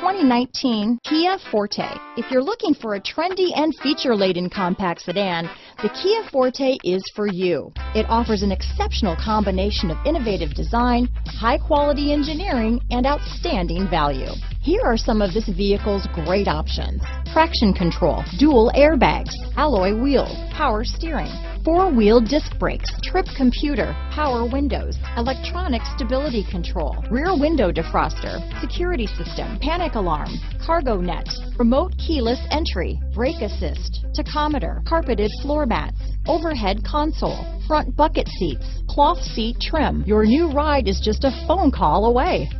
2019 Kia Forte. If you're looking for a trendy and feature-laden compact sedan, the Kia Forte is for you. It offers an exceptional combination of innovative design, high-quality engineering, and outstanding value. Here are some of this vehicle's great options. Traction control, dual airbags, alloy wheels, power steering, four-wheel disc brakes, trip computer, power windows, electronic stability control, rear window defroster, security system, panic alarm, cargo net, remote keyless entry, brake assist, tachometer, carpeted floor mats, overhead console, front bucket seats, cloth seat trim. Your new ride is just a phone call away.